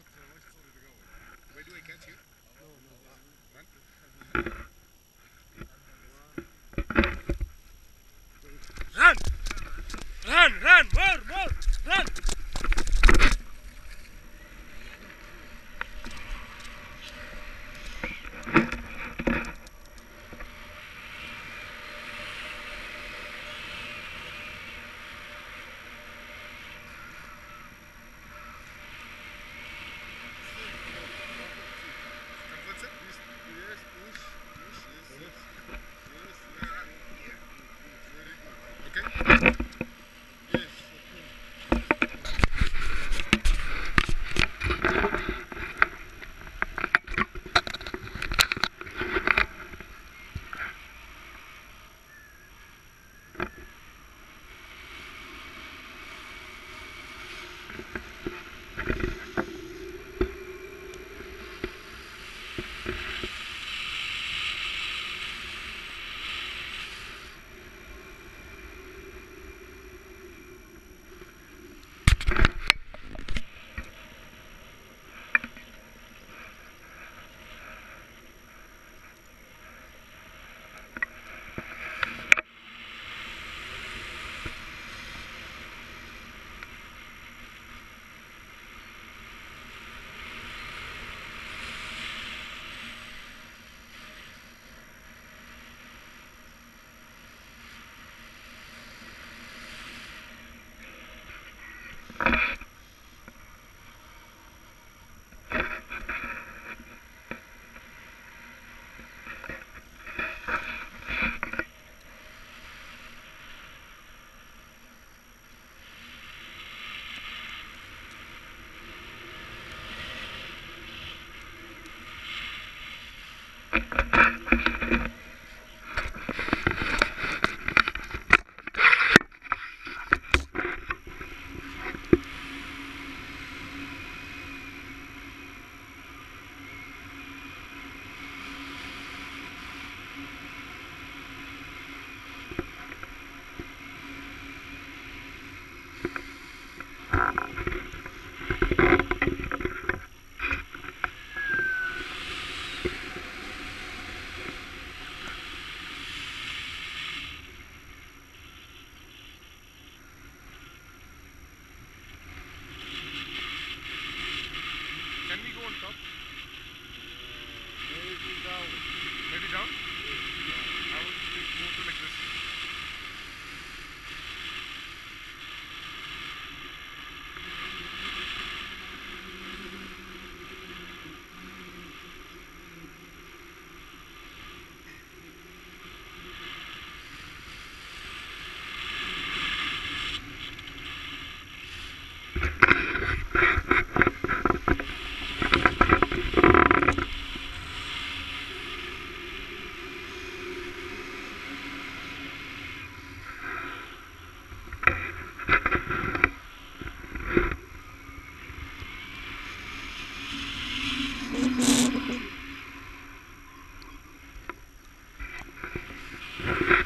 Which? Where do I catch you? Yeah.